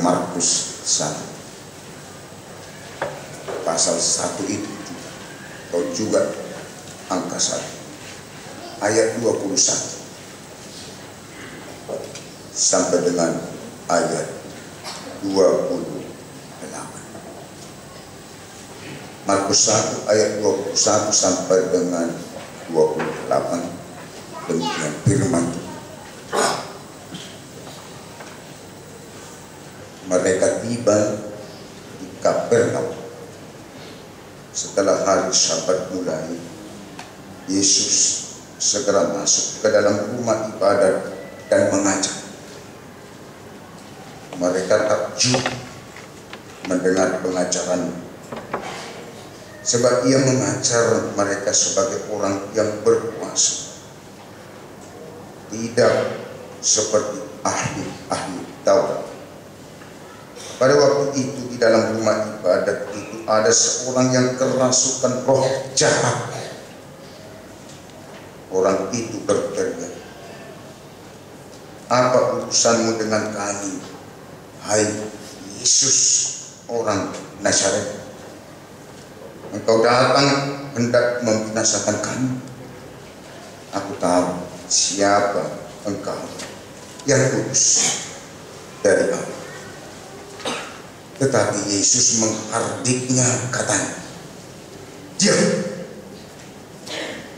Markus 1 pasal 1 itu atau juga angka 1 ayat 21 sampai dengan ayat 28 Markus 1 ayat 21 sampai dengan 28 demikian firman Tuhan mereka tiba di Kapernaum. Setelah hari Sabat mulai, Yesus segera masuk ke dalam rumah ibadat dan mengajar. Mereka takjub mendengar pengajaran sebab ia mengajar mereka sebagai orang yang berkuasa tidak seperti ahli-ahli Taurat pada waktu itu di dalam rumah ibadat itu ada seorang yang kerasukan roh jahat. Orang itu berteriak, apa urusanmu dengan kami, hai Yesus orang Nazaret? Engkau datang hendak membinasakan kami. Aku tahu siapa engkau yang kudus dari Allah. Tetapi Yesus menghardiknya katanya, diam,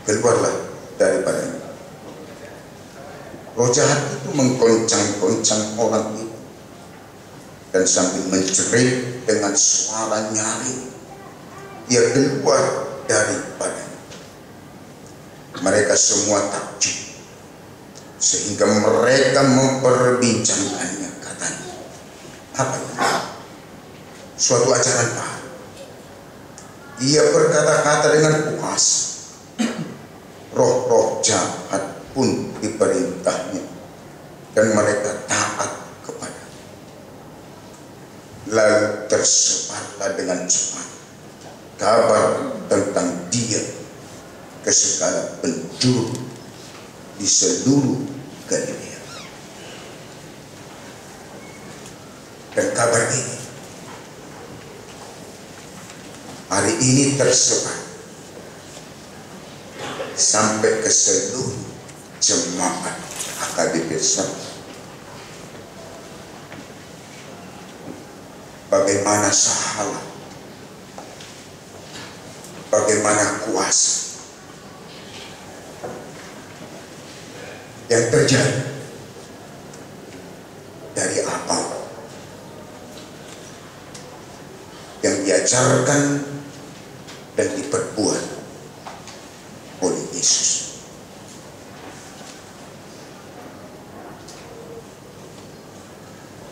keluarlah daripadanya. Roh jahat itu menggoncang-goncang orang itu dan sambil menjerit dengan suara nyaring, ia keluar daripadanya. Mereka semua takjub sehingga mereka memperbincangkannya katanya. Apa? Suatu ajaran baru. Ia berkata-kata dengan puas. Roh-roh jahat pun diperintahnya dan mereka taat kepada. Lalu tersebarlah dengan cepat kabar tentang dia ke segala penjuru di seluruh Galilea. Dan kabar ini hari ini tersebar. Sampai ke seluruh jemaat AKBP Bagaimana sahalah, bagaimana kuasa? Yang terjadi dari apa yang diajarkan dan diperbuat oleh Yesus.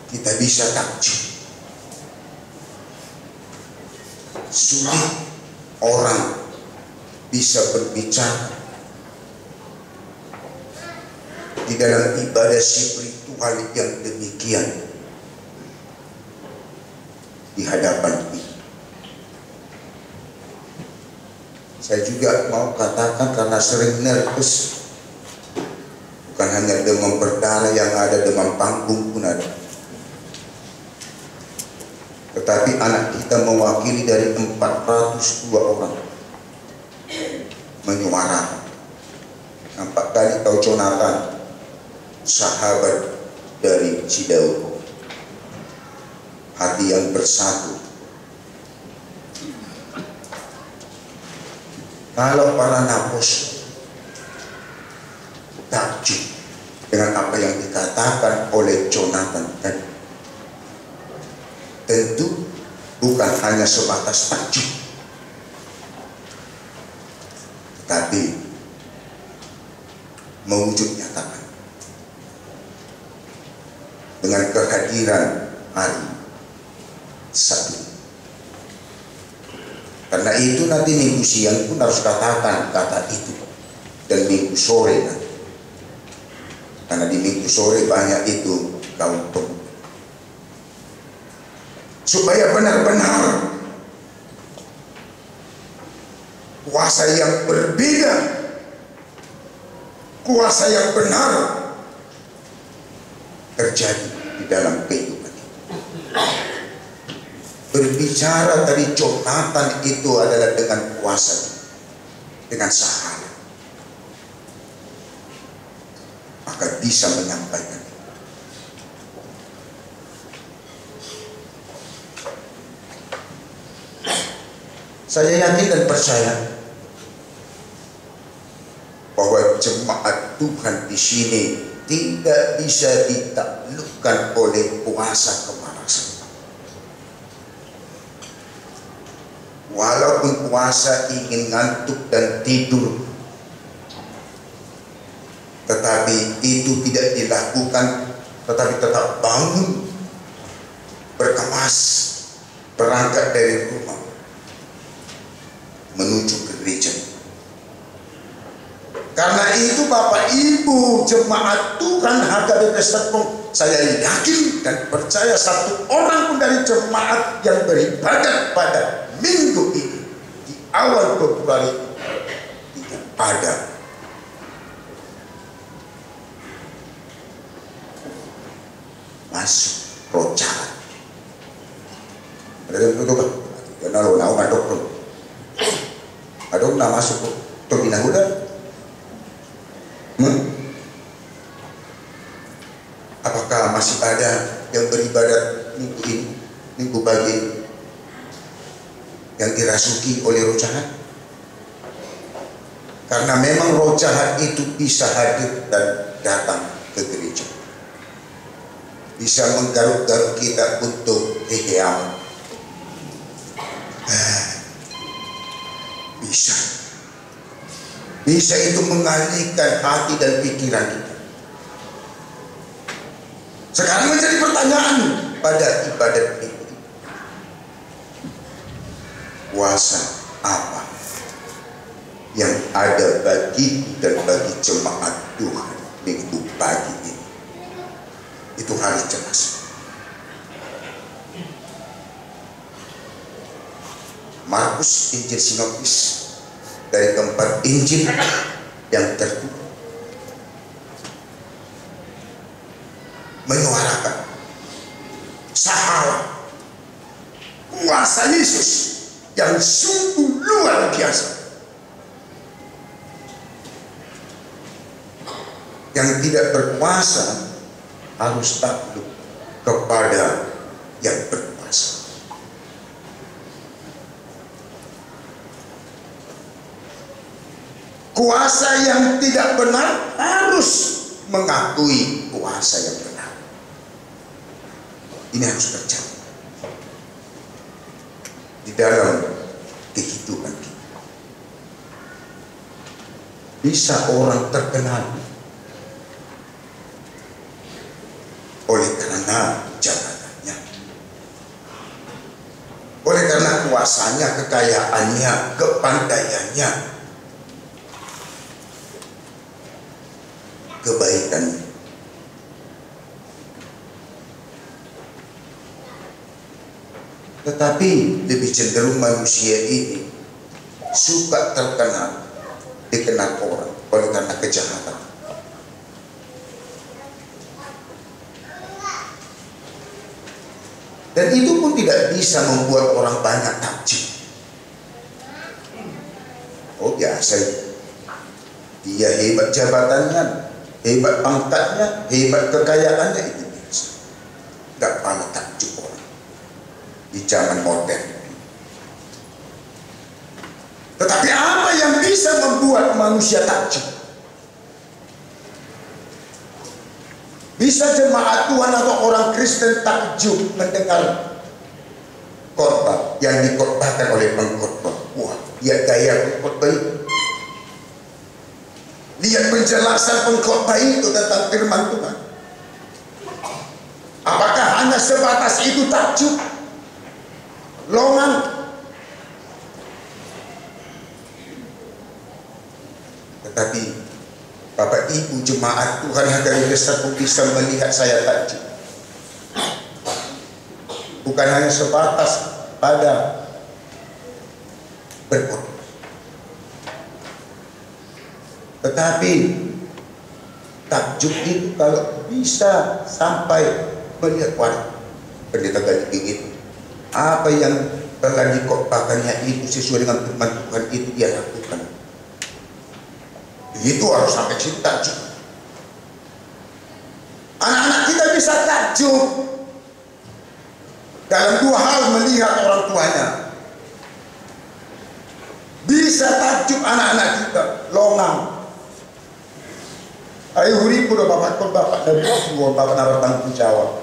Kita bisa takjub. Sulit orang bisa berbicara di dalam ibadah spiritual yang demikian di hadapan kita. Saya juga mau katakan karena sering nervous bukan hanya demam berdarah yang ada demam panggung pun ada. Tetapi anak kita mewakili dari 402 orang. Menyuarakan. Nampak kali kau Jonathan sahabat dari Cidaud hati yang bersatu. Kalau para napos takjub dengan apa yang dikatakan oleh Jonathan tadi tentu bukan hanya sebatas takjub Nabi mewujud nyatakan dengan kehadiran hari Sabtu. Karena itu nanti minggu siang pun harus katakan kata itu dan minggu sore nanti. Karena di minggu sore banyak itu kaum. Supaya benar-benar kuasa yang berbeda, kuasa yang benar terjadi di dalam kehidupan. Berbicara dari Jonathan itu adalah dengan kuasa, dengan sahara. Maka bisa menyampaikan Saya yakin dan percaya bahwa jemaat Tuhan di sini tidak bisa ditaklukkan oleh puasa kemarasan. Walaupun puasa ingin ngantuk dan tidur, tetapi itu tidak dilakukan, tetapi tetap bangun, berkemas, berangkat dari rumah, menuju gereja. Karena itu Bapak Ibu jemaat Tuhan HKBP Serpong saya yakin dan percaya satu orang pun dari jemaat yang beribadah pada minggu ini di awal Februari tidak ada masuk roh jahat. Ada yang betul Karena lo ngadok na masuk to binahuda. Hmm? Apakah masih ada yang beribadat minggu ini, minggu pagi yang dirasuki oleh roh jahat? Karena memang roh jahat itu bisa hadir dan datang ke gereja. Bisa menggaruk-garuk kita untuk heheam. Bisa. Bisa itu mengalihkan hati dan pikiran kita. Sekarang menjadi pertanyaan pada ibadat ini. Puasa apa yang ada bagi dan bagi jemaat Tuhan minggu pagi ini? Itu harus jelas. Markus Injil Sinoptis dari tempat Injil yang tertutup menyuarakan. Sahara kuasa Yesus yang sungguh luar biasa. Yang tidak berkuasa harus takluk kepada yang berkuasa Kuasa yang tidak benar harus mengakui kuasa yang benar. Ini harus terjadi di dalam kehidupan kita. Bisa orang terkenal oleh karena jabatannya, oleh karena kuasanya, kekayaannya, kepandaiannya, kebaikan. Tetapi lebih cenderung manusia ini suka terkenal dikenal orang oleh karena kejahatan. Dan itu pun tidak bisa membuat orang banyak takjub. Oh biasa Dia hebat jabatannya, hebat pangkatnya, hebat kekayaannya itu biasa. Gak pernah takjub orang di zaman modern. Tetapi apa yang bisa membuat manusia takjub? Bisa jemaat Tuhan atau orang Kristen takjub mendengar khotbah yang dikhotbahkan oleh pengkhotbah. Wah, dia gaya itu. Lihat penjelasan pengkhotbah itu tentang firman Tuhan. Apakah hanya sebatas itu takjub? Longan? Tetapi Bapak Ibu jemaat Tuhan besar pun bisa melihat saya takjub. Bukan hanya sebatas pada berkhotbah. Tetapi takjub itu kalau bisa sampai melihat wah pendeta gaji itu apa yang telah dikotbahkannya itu sesuai dengan firman Tuhan itu dia lakukan. Itu harus sampai situ takjub. Anak-anak kita bisa takjub dalam dua hal melihat orang tuanya. Bisa takjub anak-anak kita longang Ayo huri pun bapak kau bapak dan bos bapak naruh tanggung jawab.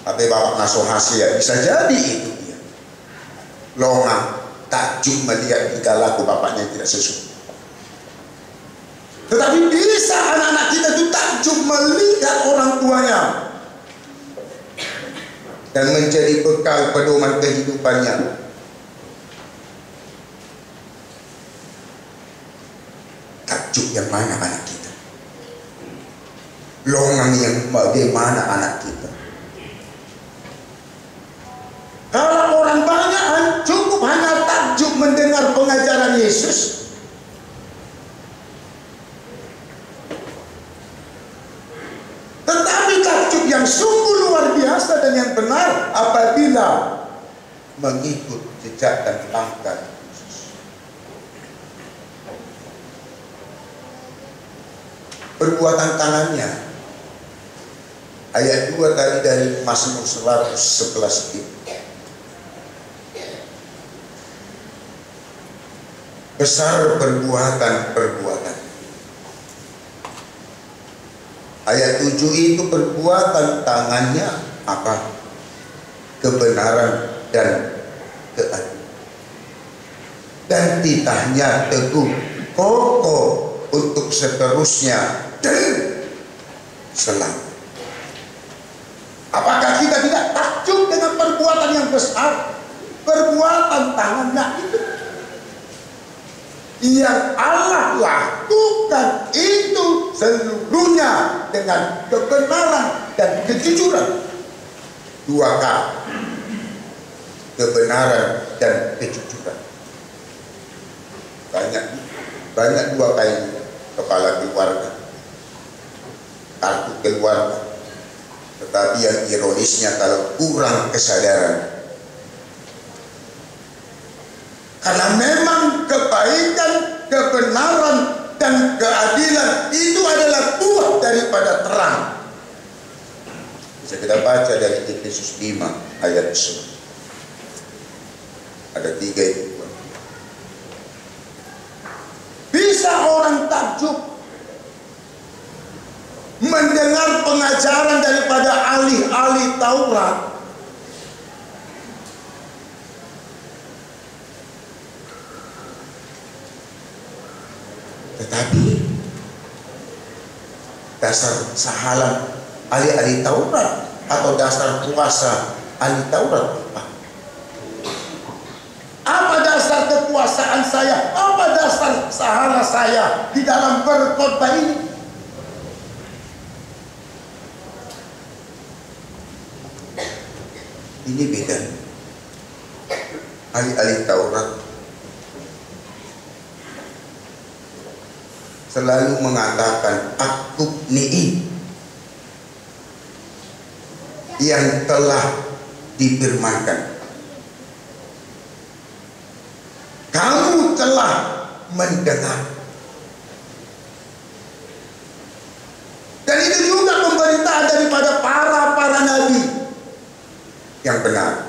Tapi bapak naso hasil bisa jadi itu dia. Longa takjub melihat jika laku bapaknya tidak sesuai. Tetapi bisa anak-anak kita itu takjub melihat orang tuanya dan menjadi bekal pedoman kehidupannya. Takjub yang mana anak kita? Longang yang bagaimana anak kita. Kalau orang banyak cukup hanya takjub mendengar pengajaran Yesus. Tetapi takjub yang sungguh luar biasa dan yang benar apabila mengikut jejak dan langkah perbuatan tangannya Ayat 2 tadi dari Mazmur 111 itu. Besar perbuatan-perbuatan. Ayat 7 itu perbuatan tangannya apa? Kebenaran dan keadilan. Dan titahnya teguh, kokoh untuk seterusnya dan selamat. Apakah kita tidak takjub dengan perbuatan yang besar? Perbuatan tangannya itu. Yang Allah lakukan itu seluruhnya dengan kebenaran dan kejujuran. Dua kali. Kebenaran dan kejujuran. Banyak banyak dua kali kepala keluarga. Kartu keluarga tetapi yang ironisnya kalau kurang kesadaran. Karena memang kebaikan, kebenaran, dan keadilan itu adalah buah daripada terang. Bisa kita baca dari Efesus 5 ayat 10. Ada tiga itu. Bisa orang takjub mendengar pengajaran daripada ahli-ahli Taurat tetapi dasar sahalan ahli-ahli Taurat atau dasar puasa ahli Taurat apa? Apa dasar kekuasaan saya? Apa dasar sahala saya di dalam berkhotbah ini? Ini beda. Ahli-ahli Taurat selalu mengatakan aku ni'i yang telah difirmankan. Kamu telah mendengar. Dan itu juga pemerintahan daripada para-para nabi yang benar.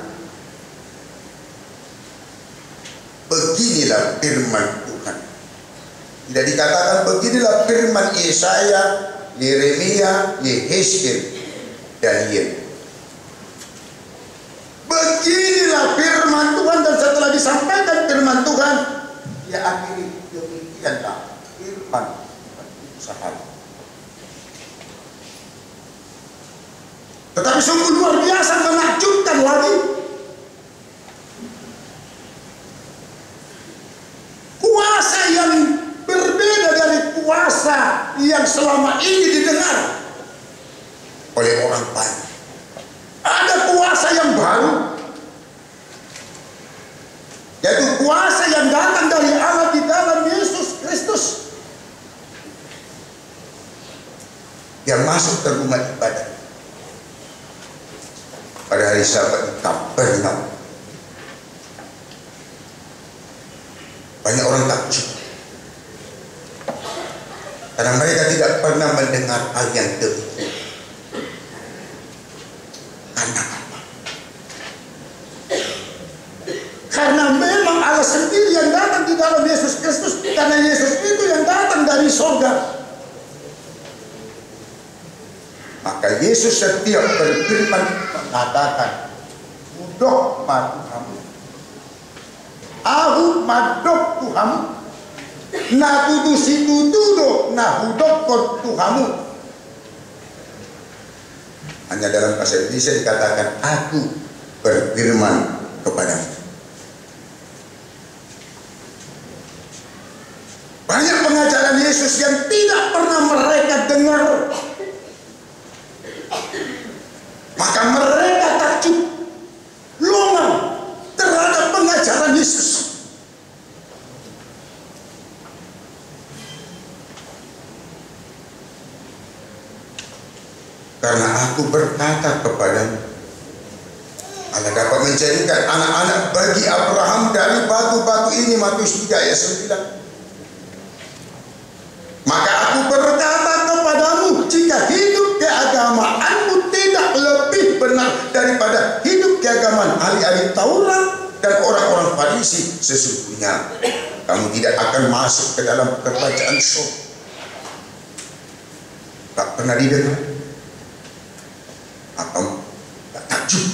Beginilah firman Tuhan. Tidak dikatakan beginilah firman Yesaya, Yeremia, Yehezkiel, Daniel. Beginilah firman Tuhan dan setelah disampaikan firman Tuhan, ya akhiri demikianlah firman sehari. Tetapi sungguh luar biasa menakjubkan lagi. Kuasa yang berbeda dari kuasa yang selama ini didengar oleh orang banyak. Ada kuasa yang baru, yaitu kuasa yang datang dari Allah di dalam Yesus Kristus yang masuk ke rumah ibadah pada hari Sabat Kapernaum. Banyak orang takjub karena mereka tidak pernah mendengar hal yang demikian. Karena apa? Karena memang Allah sendiri yang datang di dalam Yesus Kristus. Karena Yesus itu yang datang dari sorga. Maka Yesus setiap berfirman mengatakan, Udok Tuhan, Aku madok Tuhan, Na tudu si tudo, na hudok kot Tuhamu. Hanya dalam bahasa Indonesia dikatakan, Aku berfirman kepadamu. Banyak pengajaran Yesus yang tidak pernah mereka dengar. Maka mereka takjub, lomang terhadap pengajaran Yesus. Karena aku berkata kepadamu, Allah dapat menjadikan anak-anak bagi Abraham dari batu-batu ini Matius 3 ayat 9. Maka aku berkata kepadamu, jika hidup keagamaanmu tidak lebih benar daripada hidup keagamaan ahli-ahli Taurat dan orang-orang Farisi, sesungguhnya kamu tidak akan masuk ke dalam kerajaan surga. Tak pernah didengar atau tak takjub.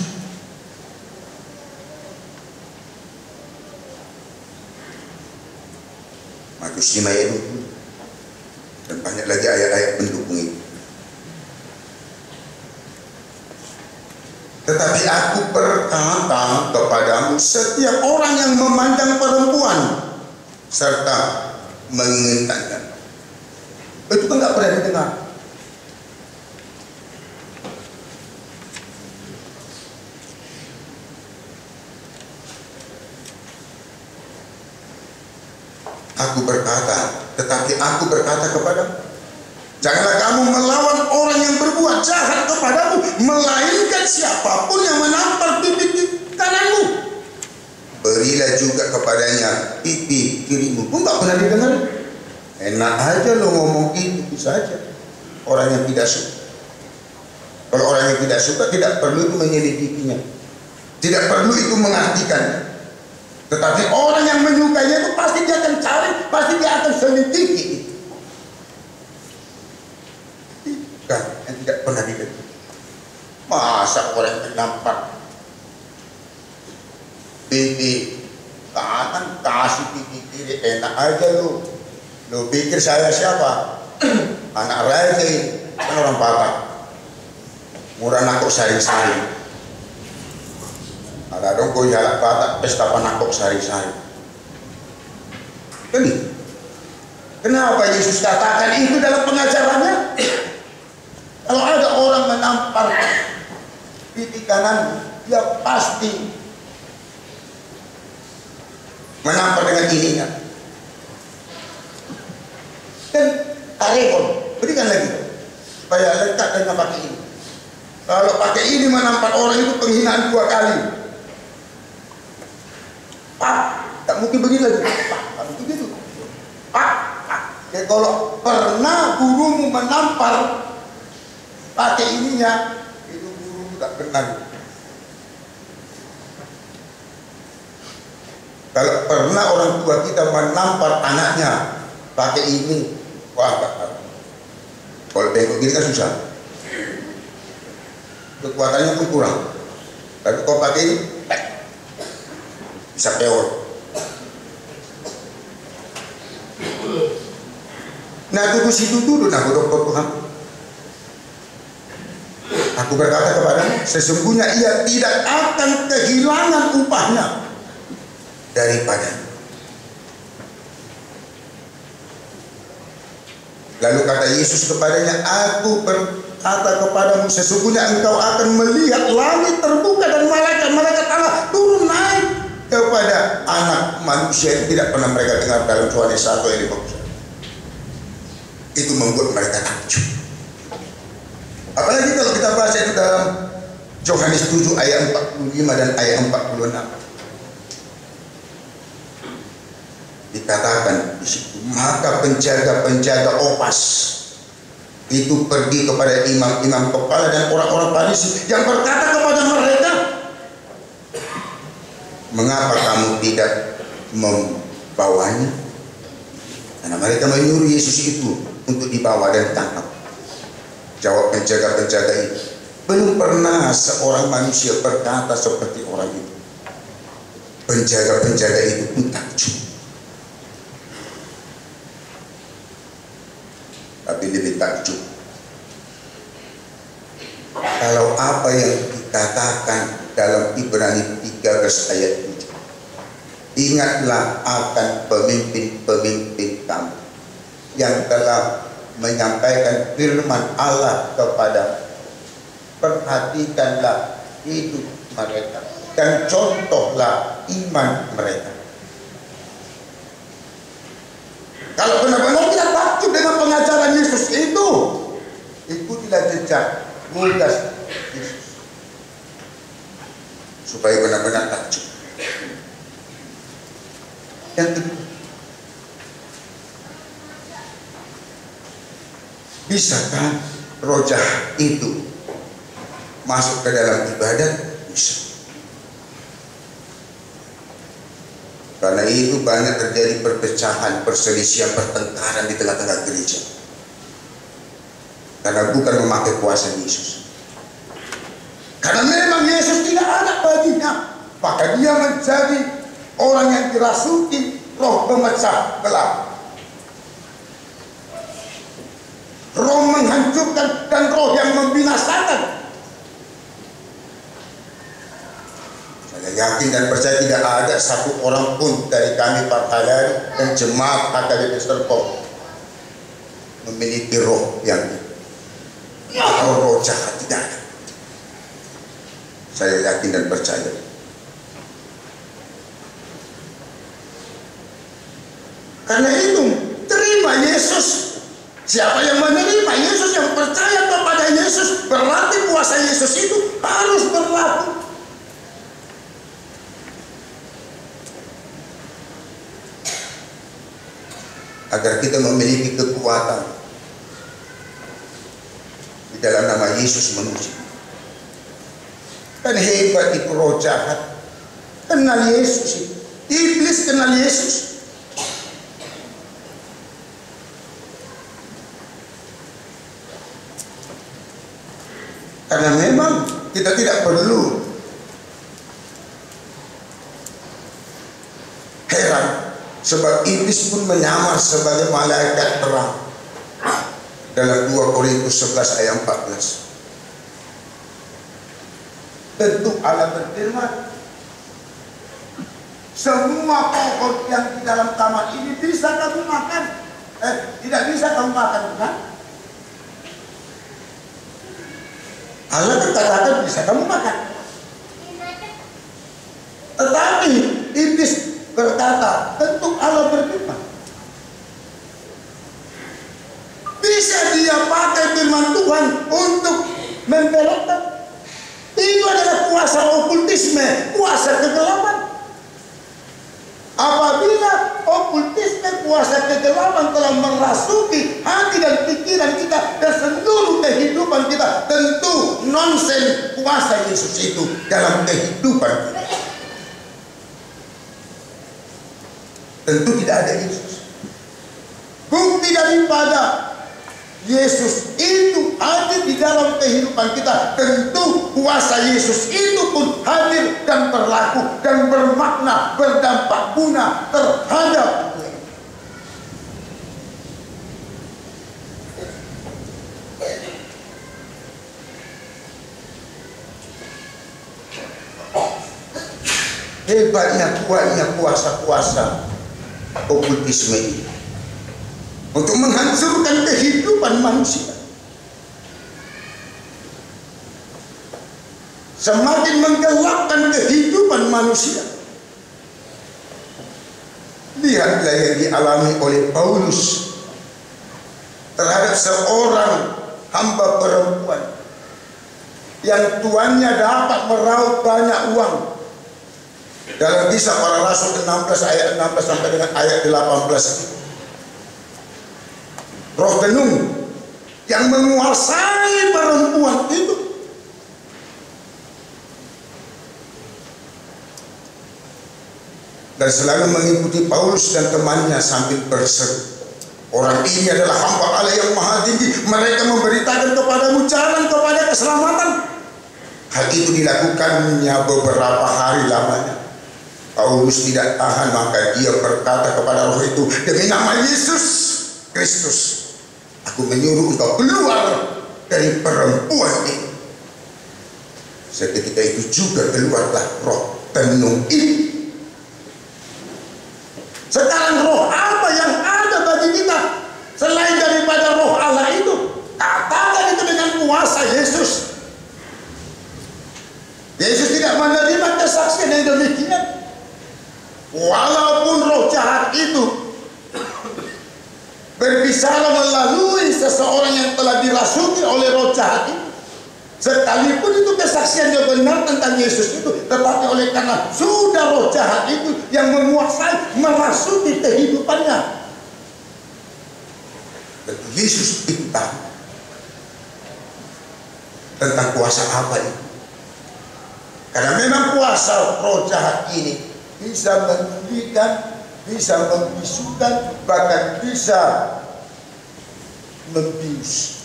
Matius 5 ayat 20 dan banyak lagi ayat-ayat pendukung ini. Tetapi aku berkata kepadamu setiap orang yang memandang perempuan serta menginginkannya itu kan nggak pernah didengar. Aku berkata, tetapi aku berkata kepadamu, janganlah kamu melawan orang yang berbuat jahat kepadamu, melainkan siapa pun yang menampar pipi kananmu. Berilah juga kepadanya pipi kirimu. Kau nggak pernah didengar? Enak aja lo ngomong gitu bisa aja. Orang yang tidak suka. Kalau orang yang tidak suka tidak perlu itu menyelidikinya. Tidak perlu itu mengartikannya. Tetapi orang yang menyukainya itu pasti dia akan cari, pasti dia akan selidiki. Bukan, yang tidak pernah didengar. Masa orang yang nampak pipi kanan kasih pipi kiri enak aja lu. Lu pikir saya siapa? Anak raja kan orang Batak. Murah nakuk saring-saring. Ada dong kau jalan batak pesta panakok sehari-hari. Ini. Kenapa Yesus katakan itu dalam pengajarannya? Kalau ada orang menampar pipi kanan, dia pasti menampar dengan ininya. Dan tarekon, berikan lagi supaya lekat dengan pakai ini. Kalau pakai ini menampar orang itu penghinaan dua kali. Pak, tak mungkin begini lagi. Tak mungkin gitu. Pak, pak. Ya kalau pernah gurumu menampar pakai ininya, itu guru tak benar. Kalau pernah orang tua kita menampar anaknya pakai ini, wah tak Kalau bengkok gini kan susah. Kekuatannya pun kurang. Tapi kau pakai ini, bisa peor. Nah tutu situ dulu nah dokter Tuhan. Aku berkata kepada sesungguhnya ia tidak akan kehilangan upahnya daripada. Lalu kata Yesus kepadanya, aku berkata kepadamu, sesungguhnya engkau akan melihat langit terbuka dan malaikat-malaikat Allah turun naik kepada anak manusia yang tidak pernah mereka dengar dalam Yohanes 1 ayat 50. Itu membuat mereka takjub. Apalagi kalau kita baca itu dalam Yohanes 7 ayat 45 dan ayat 46. Dikatakan di situ, maka penjaga-penjaga opas itu pergi kepada imam-imam kepala dan orang-orang Farisi yang berkata kepada mereka, mengapa kamu tidak membawanya? Karena mereka menyuruh Yesus itu untuk dibawa dan ditangkap. Jawab penjaga-penjaga itu. Belum pernah seorang manusia berkata seperti orang itu. Penjaga-penjaga itu pun takjub. Tapi lebih takjub. Kalau apa yang dikatakan dalam Ibrani 13 ayat 7. Ingatlah akan pemimpin-pemimpin kamu yang telah menyampaikan firman Allah kepada perhatikanlah hidup mereka dan contohlah iman mereka. Kalau benar-benar kita takjub dengan pengajaran Yesus itu, ikutilah jejak mudas Yesus. Supaya benar-benar takjub. Yang kedua, Bisakah rojah itu masuk ke dalam ibadah? Bisa. Karena itu banyak terjadi perpecahan, perselisihan, pertengkaran di tengah-tengah gereja. Karena bukan memakai kuasa Yesus. Karena memang Yesus tidak ada baginya. Maka dia menjadi orang yang dirasuki roh pemecah belah. Roh menghancurkan dan roh yang membinasakan. Saya yakin dan percaya tidak ada satu orang pun dari kami halal dan jemaat HKBP Serpong memiliki roh yang atau roh jahat tidak ada. Saya yakin dan percaya. Karena itu terima Yesus Siapa yang menerima Yesus, yang percaya kepada Yesus, berarti puasa Yesus itu harus berlaku. Agar kita memiliki kekuatan di dalam nama Yesus menuju. Kan hebat itu roh jahat. Kenal Yesus. Iblis kenal Yesus. Karena memang kita tidak perlu heran sebab iblis pun menyamar sebagai malaikat terang dalam 2 Korintus 11 ayat 14 tentu Allah berfirman. Semua pokok yang di dalam taman ini bisa kamu makan. Eh tidak bisa kamu makan bukan Allah katakan bisa kamu makan. Tetapi iblis berkata, tentu Allah berfirman. Bisa dia pakai firman Tuhan untuk membelokkan. Itu adalah kuasa okultisme, kuasa kegelapan. Apabila okultisme kuasa kegelapan telah merasuki hati dan pikiran kita dan seluruh kehidupan kita, tentu nonsen kuasa Yesus itu dalam kehidupan kita. Tentu tidak ada Yesus. Bukti daripada Yesus itu hadir di dalam kehidupan kita. Tentu kuasa Yesus itu pun hadir dan berlaku dan bermakna, berdampak guna terhadap hebatnya kuatnya kuasa-kuasa okultisme ini. Untuk menghancurkan kehidupan manusia. Semakin menggelapkan kehidupan manusia. Lihatlah yang dialami oleh Paulus terhadap seorang hamba perempuan yang tuannya dapat meraup banyak uang dalam kisah para rasul 16 ayat 16 sampai dengan ayat 18 roh tenung yang menguasai perempuan itu dan selalu mengikuti Paulus dan temannya sambil berseru Orang ini adalah hamba Allah yang maha tinggi. Mereka memberitakan kepadamu jalan kepada keselamatan. Hal itu dilakukannya beberapa hari lamanya. Paulus tidak tahan maka dia berkata kepada roh itu demi nama Yesus Kristus aku menyuruh engkau keluar dari perempuan ini. Seketika itu juga keluarlah roh tenung ini. Sekarang roh apa yang ada bagi kita selain daripada roh Allah itu? Katakan itu dengan kuasa Yesus? Yesus tidak menerima kesaksian yang demikian walaupun roh jahat itu berbicara melalui seseorang yang telah dirasuki oleh roh jahat itu Sekalipun itu kesaksiannya benar tentang Yesus itu, tetapi oleh karena sudah roh jahat itu yang menguasai, merasuki kehidupannya. Yesus itu tahu tentang kuasa apa itu. Karena memang kuasa roh jahat ini bisa menyulitkan, bisa membisukan, bahkan bisa membius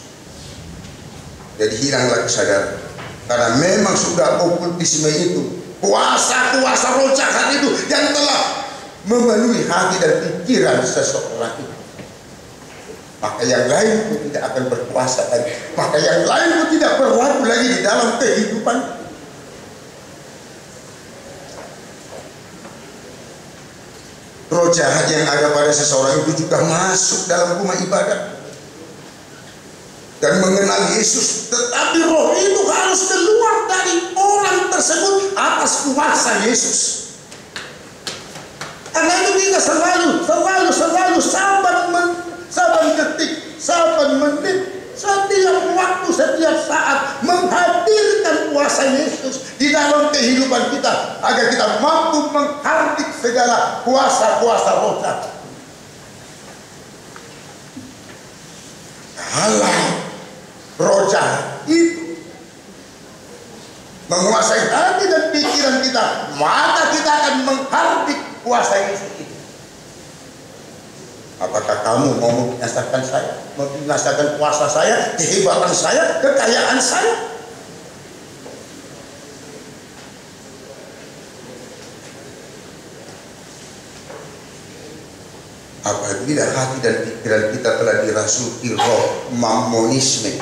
jadi hilanglah kesadaran. Karena memang sudah okultisme itu, kuasa-kuasa roh jahat itu yang telah memenuhi hati dan pikiran seseorang itu. Maka yang lain pun tidak akan berkuasa lagi. Maka yang lain pun tidak berlaku lagi di dalam kehidupan. Roh jahat yang ada pada seseorang itu juga masuk dalam rumah ibadah dan mengenal Yesus, tetapi roh itu harus keluar dari orang tersebut atas kuasa Yesus. Karena itu kita selalu, selalu, selalu saban, men, saban detik, saban menit, setiap waktu, setiap saat menghadirkan kuasa Yesus di dalam kehidupan kita agar kita mampu menghardik segala kuasa-kuasa roh Allah roja itu menguasai hati dan pikiran kita maka kita akan menghardik kuasa Yesus apakah kamu mau membinasakan saya membinasakan kuasa saya kehebatan saya kekayaan saya? Apabila hati dan pikiran kita telah dirasuki roh mamonisme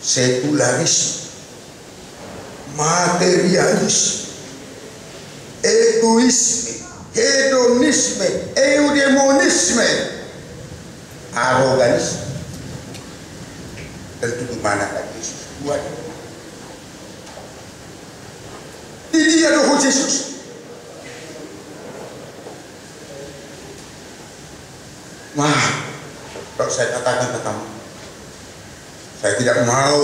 sekularisme, materialisme, egoisme, hedonisme, eudemonisme, aroganisme. Tentu di mana Yesus buat? Di dia roh Yesus. Wah, kalau saya katakan ke kamu, saya tidak mau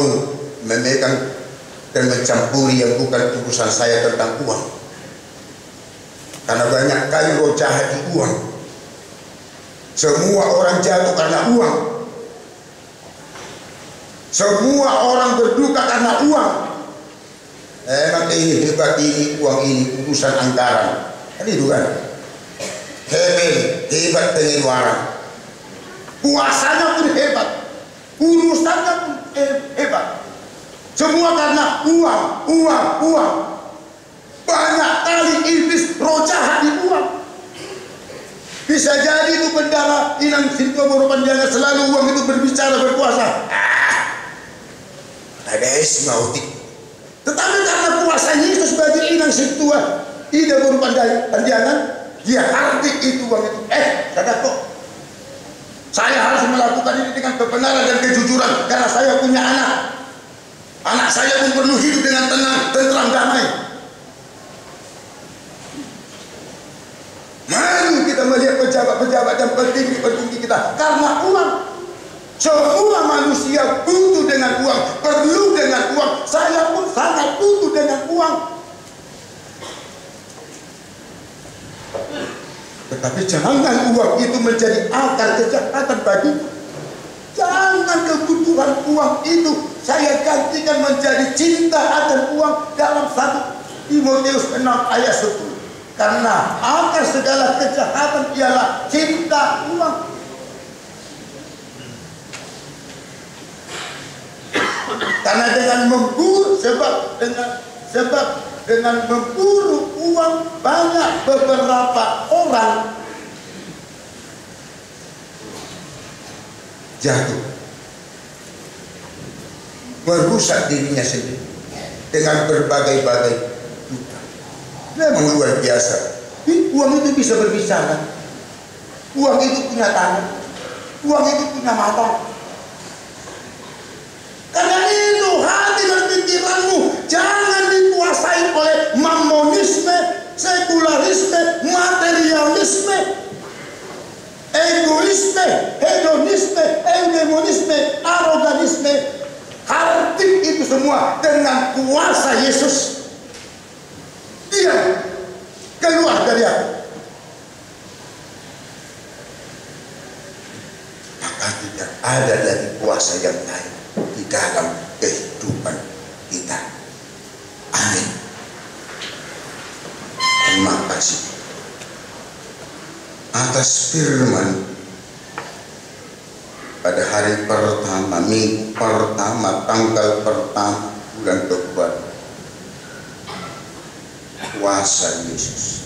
memegang dan mencampuri yang bukan urusan saya tentang uang. Karena banyak kali roh jahat di uang. Semua orang jatuh karena uang. Semua orang berduka karena uang. Emang ini hebat ini uang ini urusan anggaran. Kan itu kan. Hebat, hebat pengeluaran. Puasanya pun hebat. Urusannya pun hebat. Semua karena uang, uang, uang. Banyak kali iblis roh jahat di uang. Bisa jadi itu bendara inang sinto merupakan jangan selalu uang itu berbicara berkuasa. Ah, ada es mautik. Tetapi karena kuasa Yesus bagi inang sinto ide berupa panjangan, dia hardik itu uang itu. Eh, kata kok, saya harus melakukan ini dengan kebenaran dan kejujuran karena saya punya anak. Anak saya pun perlu hidup dengan tenang, tentram, damai. Mari kita melihat pejabat-pejabat dan petinggi-petinggi kita karena uang. Semua manusia butuh dengan uang, perlu dengan uang. Saya pun sangat butuh dengan uang. Tetapi jangan uang itu menjadi akar kejahatan bagi Jangan kebutuhan uang itu saya gantikan menjadi cinta akan uang dalam satu Timotius 6 ayat 10. Karena akar segala kejahatan ialah cinta uang. Karena dengan memburu sebab dengan sebab dengan memburu uang banyak beberapa orang jatuh merusak dirinya sendiri dengan berbagai-bagai Memang luar biasa. Uang itu bisa berbicara. Uang itu punya tangan. Uang itu punya mata. Karena itu hati dan pikiranmu jangan dikuasai oleh mamonisme, sekularisme, materialisme, egoisme, hedonisme, eudemonisme, aroganisme. Hati itu semua dengan kuasa Yesus dia dari aku. Maka tidak ada lagi kuasa yang lain di dalam kehidupan kita. Amin. Terima kasih atas firman pada hari pertama, minggu pertama, tanggal pertama bulan keempat kuasa Yesus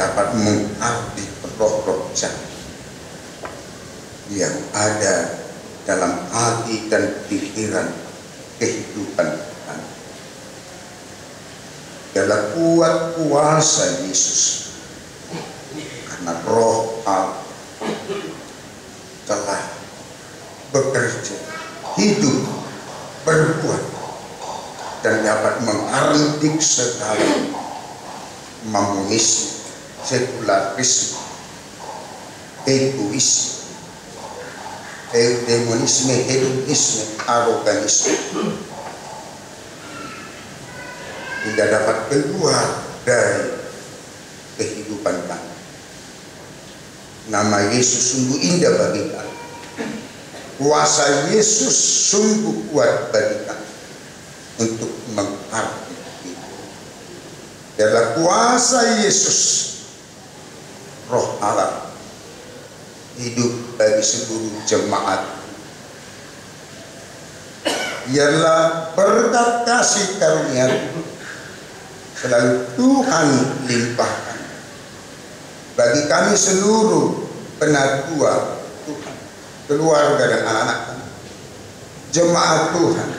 dapat mengabdi roh-roh jahat yang ada dalam hati dan pikiran kehidupan kami. Adalah kuat kuasa Yesus karena roh Allah telah bekerja, hidup, berbuat dan dapat menghardik sekali mamonisme, sekularisme, egoisme, demonisme, hedonisme, aroganisme tidak dapat keluar dari kehidupan kami. Nama Yesus sungguh indah bagi kami. Kuasa Yesus sungguh kuat bagi kami untuk menghargai. Adalah kuasa Yesus, roh Allah, hidup bagi seluruh jemaat. Ialah berkat kasih karunia selalu Tuhan limpahkan bagi kami seluruh penatua Tuhan, keluarga dan anak-anak jemaat Tuhan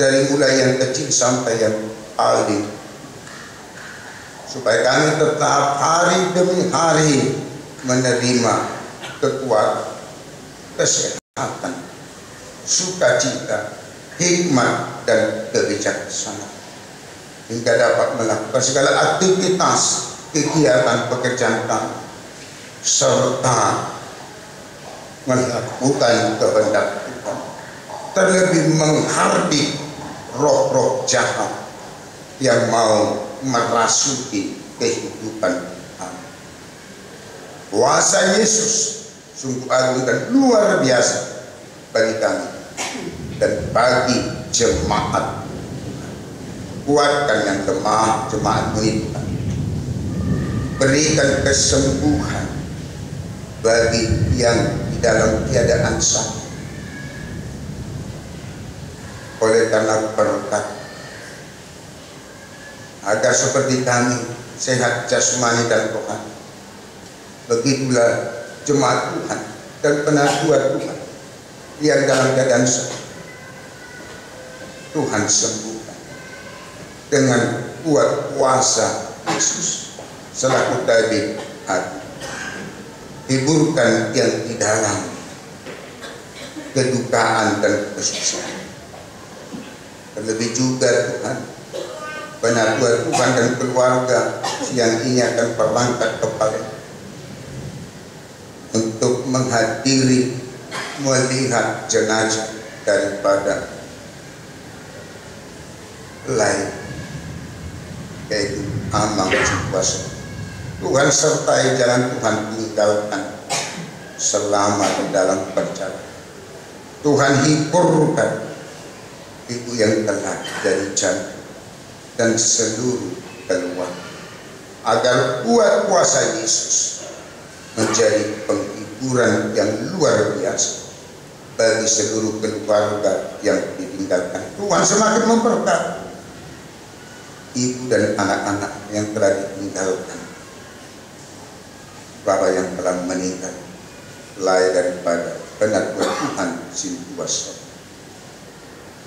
dari mulai yang kecil sampai yang paling supaya kami tetap hari demi hari menerima kekuatan kesehatan sukacita hikmat dan kebijaksanaan. Hingga dapat melakukan segala aktivitas kegiatan pekerjaan kami serta melakukan kehendak Tuhan terlebih menghardik roh-roh jahat yang mau merasuki kehidupan kami. Kuasa Yesus sungguh agung dan luar biasa bagi kami dan bagi jemaat. Kuatkan yang lemah, jemaat menit. Berikan kesembuhan bagi yang di dalam keadaan sakit oleh karena berkat agar seperti kami sehat jasmani dan rohani. Begitulah jemaat Tuhan dan penatua Tuhan yang dalam keadaan sakit Tuhan sembuhkan dengan kuat kuasa Yesus selaku tadi hiburkan yang di dalam kedukaan dan kesusahan terlebih juga Tuhan penatua Tuhan dan keluarga yang ini akan berlangkat kepala. Untuk menghadiri melihat jenazah daripada lain. Yaitu amal kuasa Tuhan sertai jalan Tuhan tinggalkan selama di dalam perjalanan. Tuhan hiburkan ibu yang telah dari jantung dan seluruh keluarga agar kuat kuasa Yesus menjadi penghiburan yang luar biasa bagi seluruh keluarga yang ditinggalkan. Tuhan semakin memberkati ibu dan anak-anak yang telah ditinggalkan. Bapak yang telah meninggal, lain daripada penatuan Tuhan Sintuasa.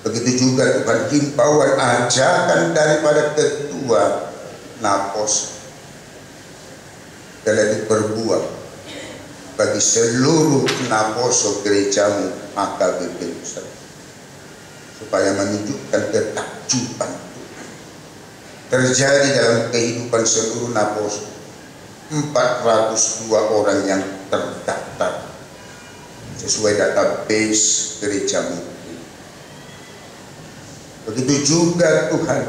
Begitu juga Tuhan himbauan ajakan daripada ketua Napos. Telah diperbuat bagi seluruh Naposo gerejamu maka Besar supaya menunjukkan ketakjuban. Terjadi dalam kehidupan seluruh Naposo 402 orang yang terdaftar sesuai database gerejamu Begitu juga Tuhan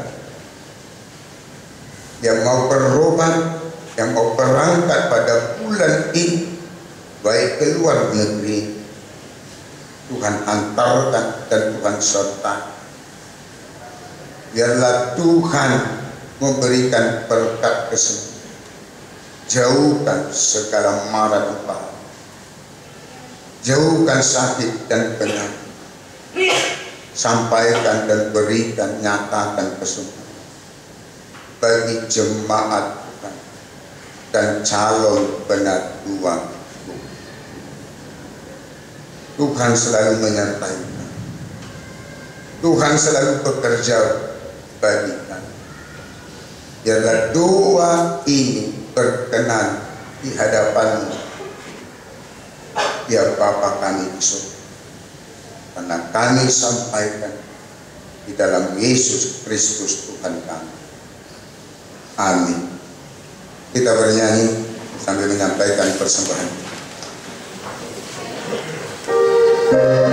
yang mau berroman, yang mau berangkat pada bulan ini, baik ke luar negeri, Tuhan antarkan dan Tuhan serta. Biarlah Tuhan memberikan berkat kesembuhan. Jauhkan segala marah lupa. Jauhkan sakit dan penyakit sampaikan dan berikan nyatakan kesembuhan bagi jemaat Tuhan dan calon benar Tuhan selalu menyertai Tuhan selalu bekerja bagi kita biarlah doa ini berkenan di hadapanmu. Ya Bapa kami di karena kami sampaikan di dalam Yesus Kristus Tuhan kami. Amin. Kita bernyanyi sambil menyampaikan persembahan. Thank you.